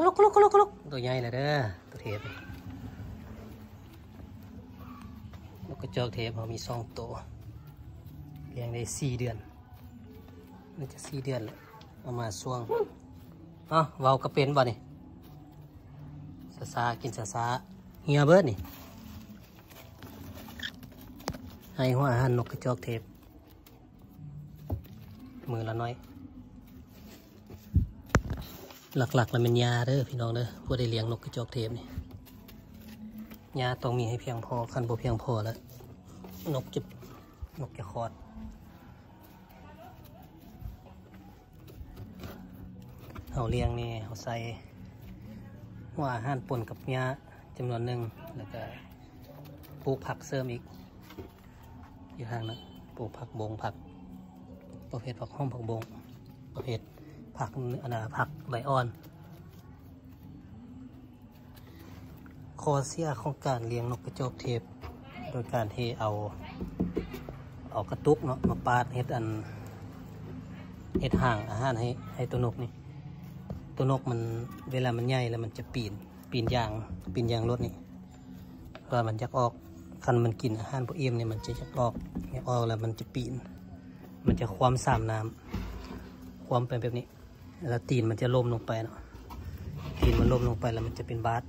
กลุกกลุกกลุกกลุกตัวใหญ่เลยเด้อตัวเทปนกกระจอกเทปเขามีสองตัวเลี้ยงได้สี่เดือนน่าจะสี่เดือนแล้วเอามาส่วงเอ้าเว้ากระเป็นบ่นี่ซาซากินซาซาเฮียเบิร์ดนี่ให้หัวอาหารนกกระจอกเทปมือละน้อย หลักๆแล้วเป็นยาเด้อพี่น้องเด้อผู้ได้เลี้ยงนกกระจอกเทปนี่ยาต้องมีให้เพียงพอคันบ่เพียงพอแล้วนกจะนกจะคอดเอาเลี้ยงนี่เอาใส่วอาหารปนกับยาจำนวนหนึ่งแล้วก็ปลูกผักเสริมอีกอยู่ทางนั้นปลูกผักบงผัก ประเภทผักห้อมผักบงประเภท ผักอันาผักใบอ่อนคอเสียของการเลี้ยงนกกระจอกเทปโดยการที่เอาเอากระตุกเนาะมาปาดเห็ดอันเห็ดห่างอาหารให้ให้ตัวนกนี่ตัวนกมันเวลามันใหญ่แล้วมันจะปีนปีนยางปีนยางรถนี่เวลามันอยากออกคันมันกินอาหารพวกเอี่ยมเนี่ยมันจะอยากออกอออกแล้วมันจะปีน มันจะความสามน้ำความไปแบบนี้ แล้วตีนมันจะล่มลงไปเนาะตีนมันล่มลงไปแล้วมันจะเป็นบาส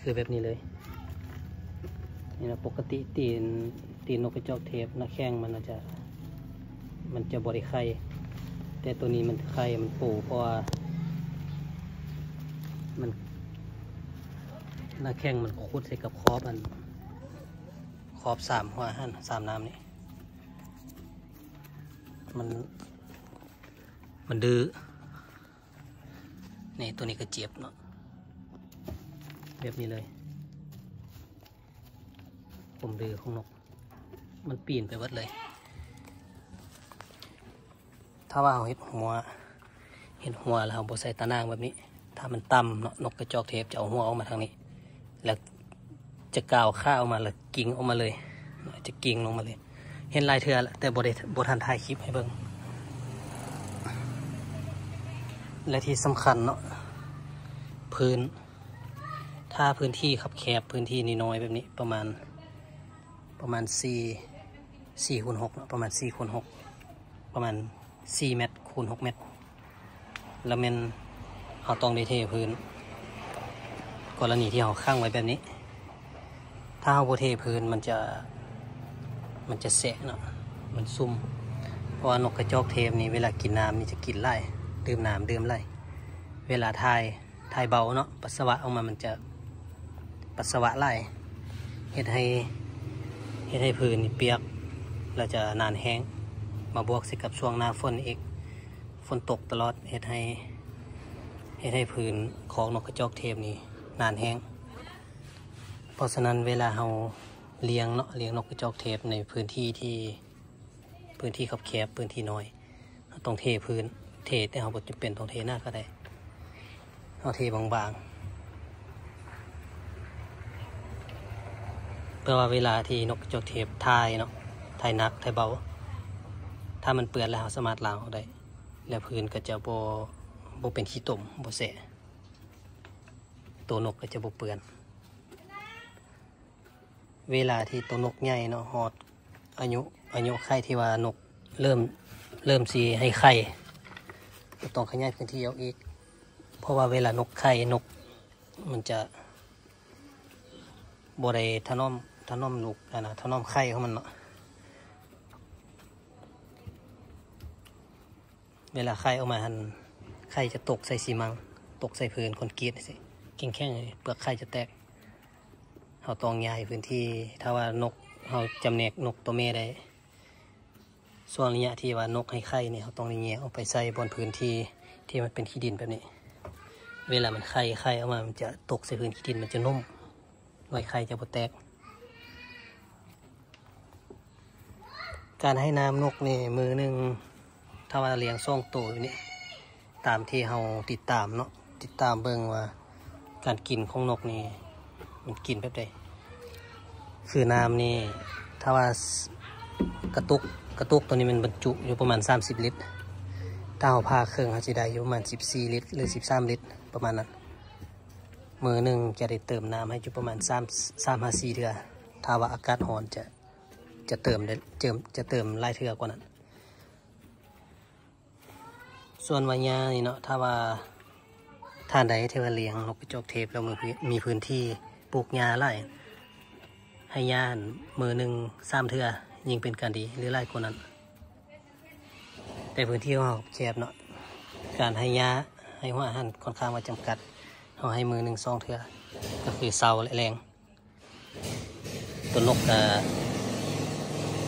คือแบบนี้เลยนี่นะปกติตีนตีนนกกระจอกเทปหน้าแข้งมันจะมันจะบริไข่แต่ตัวนี้มันไข่มันปูเพราะว่ามันหน้าแข้งมันคุดใส่กับคอบอันคอบสามหัวหันสามน้ำนี่มัน มันดื้อนี่ตัวนี้ก็เจ็บเนาะแบบนี้เลย ผมดื้อของนก มันปีนไปวัดเลย ถ้าว่าเอาเห็ดหัว เห็ดหัวแล้วเอาบใส่ตานางแบบนี้ ถ้ามันต่ำเนาะนกกระจอกเทปจะเอาหัวออกมาทางนี้ แล้วจะกาวข้าวออกมาแล้วกิ่งออกมาเลย จะกิ่งลงมาเลย เห็นลายเทือแล้วแต่บได้บทันถ่ายคลิปให้เบิ่ง และที่สำคัญเนาะพื้น ถ้าพื้นที่ขับแคบพื้นที่น้อยแบบนี้ประมาณประมาณสี่สี่คูณหกเนาะประมาณสี่คูณหกประมาณสี่เมตรคูณหกเมตร แล้วมันเราต้องได้เทพื้น กรณีที่เราข้างไว้แบบนี้ ถ้าเราโบเทพื้นมันจะมันจะแสะเนาะมันซุ่มเพราะว่านกกระจอกเทปนี่เวลากินน้ำนี่จะกินไล่ ดื่มน้ำดื่มไล่เวลาทายทายเบาเนาะปัสสาวะออกมามันจะปัสสาวะไล่เฮ็ดให้เฮ็ดให้พื้นเปียกแล้วจะนานแห้ง มาบวกสิกับช่วงหน้าฝนอีกฝนตกตลอดเฮ็ดให้เฮ็ดให้พื้นของนกกระจอกเทปนี่นานแห้ง เพราะฉะนั้นเวลาเราเลี้ยงเนาะเลี้ยงนกกระจอกเทปในพื้นที่ที่พื้นที่คับแคบพื้นที่น้อยต้องเทพื้น เทแต่เราบจะเป็นต้องเทหน้าก็ได้เอาเทบางๆเพื่อว่าเวลาที่นกกระจกเทปทายเนาะทายนักทายเบา ถ้ามันเปื้อนแล้วเราสามารถล้างเอาได้ แล้วพื้นก็จะโบโบเป็นขี้ตุ่มโบเสะตัวนกก็จะโบเปื้อน เวลาที่ตัวนกใหญ่เนาะหอดอายุอายุไข่ที่ว่านกเริ่มเริ่มสีให้ไข่ ก็ต้องขยายพื้นที่เอาอีก เพราะว่าเวลานกไข่นก มันจะบริทนอมทนอมลูกอะนะทนอมไข่ของมันเนาะเวลาไข่ออกมาหันไข่จะตกใส่สีมัง ตกใส่พื้นคอนกรีตสิเก่งแข้งเลยเปลือกไข่จะแตกเราต้องย้ายพื้นที่ ถ้าว่านกเราจำแนกนกตัวเมียได้ ส่วนระยะที่ว่านกให้ไข่เนี่ยเขาต้องแยเอาไปใส่บนพื้นที่ที่มันเป็นขี้ดินแบบนี้ เวลามันไข่ไข่ออกมามันจะตกใส่พื้นขี้ดินมันจะนุ่มไว้ไข่จะบ่แตก การให้น้ำนกนี่มือหนึ่งถ้าว่าเลี้ยงซ่องตัวนี่ตามที่เราติดตามเนาะติดตามเบิ่งว่า การกินของนกนี่มันกินแบบใดคือน้ำนี่ถ้าว่ากระตุก กระตุกตัวนี้มันบรรจุอยู่ประมาณ 30 ลิตรถ้าเอาผ้าเครื่องเขาจะได้อยู่ประมาณ 14 ลิตร หรือ 13 ลิตร ประมาณนั้น มือหนึ่งจะได้เติมน้ำให้อยู่ประมาณ3 3 5 4เทื่อถ้าว่าอากาศร้อนจะจะเติมได้เติมจะเติมหลายเทือกว่านั้น ส่วนวายานี่เนาะถ้าว่าท่านใดที่ว่าเลี้ยงนกกระจอกเทพแล้วมือมีพื้นที่ปลูกหญ้าไร่ให้หญ้านมือหนึ่งสามเทือ ยิ่งเป็นการดีหรือไร่กว่านั้น แต่พื้นที่ของเราแคบเนาะการให้หญ้าให้หัวหารค่อนข้างว่าจำกัดเราให้มือหนึ่งสองเทือก็คือเสาและแรง ตัวนก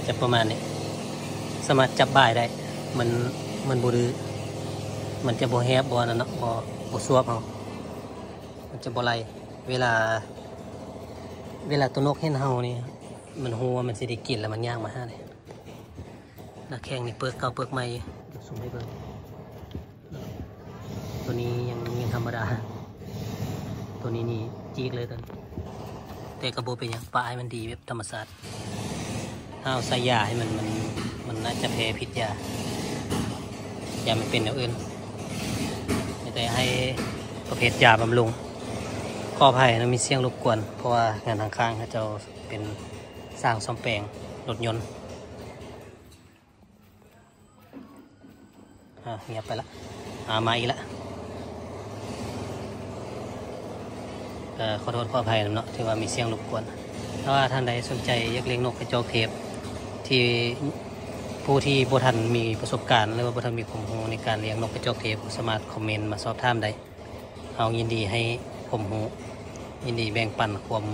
จะประมาณนี้สามารถจับบ่ายได้ มันมันบูดือมันจะบ่แฮบบ่นั่นเนาะบ่บ่ซวบเอามันจะบ่ไลเวลา เวลาตัวนกเห็นเฮานี่ มันฮู้ว่ามันสิได้กินแล้วมันย่างมาหาเลยหน้าแข้งนี่เปิกเก่าเปิกใหม่สุ่มให้เบิ่งตัวนี้ยังยังธรรมดา ตัวนี้นี่จีกเลยตอนแต่กระโบเป็นอย่างปลายมันดีแบบธรรมศาสตร์ถ้าเอาใส่ยาให้มันมันมันน่าจะแพ้พิษยายามันเป็นอย่างอื่นไม่ให้ประเภทยาบำรุงขอภัยนะมีเสียงรบกวน เพราะว่างานทางข้างเขาจะเป็น สร้างซ่อมแปลงรถยนต์เงียบไปละอามาอีกละเอ่อขอโทษขออภัยนะเนาะที่ว่ามีเสียงรบกวนถ้าว่าท่านใดสนใจอยากเลี้ยงนกกระจอกเทพที่ผู้ที่บทันมีประสบการณ์ หรือว่าบทันมีความรู้ในการเลี้ยงนกกระจอกเทพสามารถคอมเมนต์มาสอบถามได้เอายินดีให้ผมรู้ยินดีแบ่งปันความ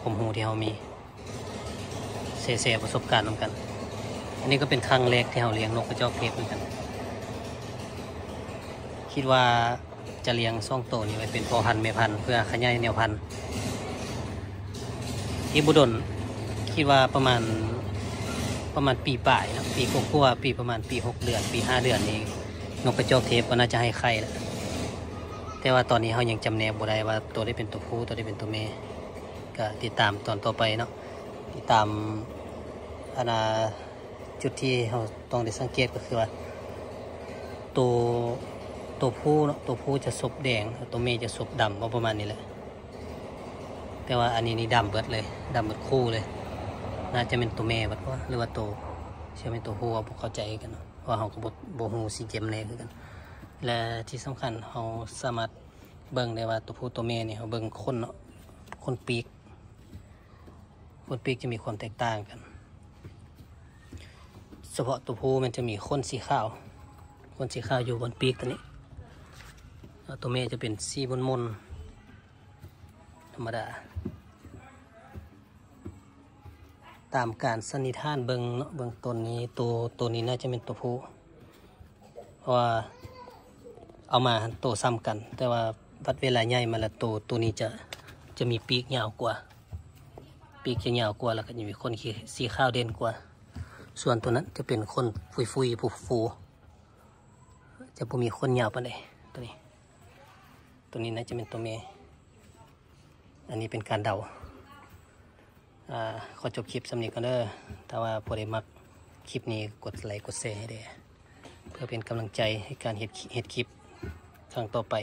ความรู้ที่เรามี เสียประสบการณ์นำกัน อันนี้ก็เป็นครั้งแรกที่เราเลี้ยงนกกระจอกเทพเหมือนกัน คิดว่าจะเลี้ยงซ่องโตวนี้ไว้เป็นพ่อพันธุ์แม่พันธุ์เพื่อขยายแนวพันธุ์ที่บุดลคิดว่าประมาณประมาณปีป่ายนะปีกว่าปีประมาณปีหกเดือน ปีห้าเดือนนี้นกกระจอกเทพก็น่าจะให้ไข่แล้วแต่ว่าตอนนี้เขายังจำแนกบ่ได้ว่าตัวได้เป็นตัวผู้ตัวได้เป็นตัวแม่ก็ติดตามตอนต่อไปเนาะ ตามอาณาจุดที่เราต้องได้สังเกตก็คือว่า ตัวตัวผู้เนาะตัวผู้จะสบแดง ตัวแม่จะสบดำประมาณนี้แหละแต่ว่าอันนี้นี่ดำเบิดเลยดำเบิดคู่เลย น่าจะเป็นตัวแม่บัดว่าหรือว่าตัวเชื่อเป็นตัวผู้ว่าบ่เข้าใจกันว่าเขาก็บ่บ่ฮู้สีเจมแน่คือกัน และที่สำคัญเราสามารถเบิ่งได้ว่าตัวผู้ตัวแม่นี่เราเบิ่งคนเนาะคนปีก คนปีกจะมีความแตกต่างกัน เฉพาะตัวผู้มันจะมีขนสีขาวขนสีขาวอยู่บนปีกตัวนี้ ตัวแม่จะเป็นสีมนมนธรรมดา ตามการสันนิษฐานเบิงเนาะเบิงต้นนี้ตัวตัวนี้น่าจะเป็นตัวผู้เพราะว่าเอามาโตวซ้ำกัน แต่ว่าวัดเวลาใหญ่มาและโตวตัวนี้จะจะมีปีกยาวกว่า ปีกจะยาวกว่าแล้วก็จะมีคนขี้สีขาวเด่นกว่า ส่วนตัวนั้นจะเป็นคนฟุยฟุยฟูฟู จะบ่มีคนยาวปานใดตัวนี้ ตัวนี้น่าจะเป็นตัวเมย์อันนี้เป็นการเดาอ่าขอจบคลิปสำนีกันเด้อถ้าว่าพอได้มักคลิปนี้กดไลค์กดแชร์ให้เด้อเพื่อเป็นกำลังใจให้การเฮ็ดเฮ็ดคลิปครั้งต่อไป